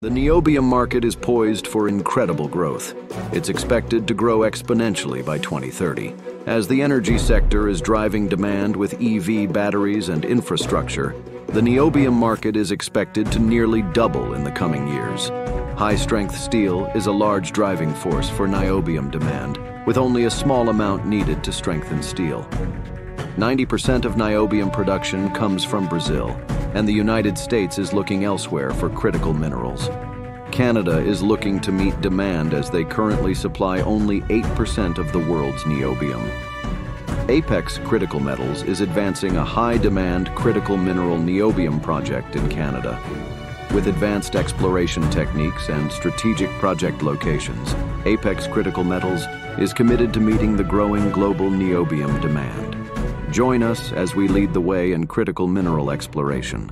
The niobium market is poised for incredible growth. It's expected to grow exponentially by 2030. As the energy sector is driving demand with EV batteries and infrastructure, the niobium market is expected to nearly double in the coming years. High-strength steel is a large driving force for niobium demand, with only a small amount needed to strengthen steel. 90% of niobium production comes from Brazil, and the United States is looking elsewhere for critical minerals. Canada is looking to meet demand as they currently supply only 8% of the world's niobium. Apex Critical Metals is advancing a high-demand critical mineral niobium project in Canada. With advanced exploration techniques and strategic project locations, Apex Critical Metals is committed to meeting the growing global niobium demand. Join us as we lead the way in critical mineral exploration.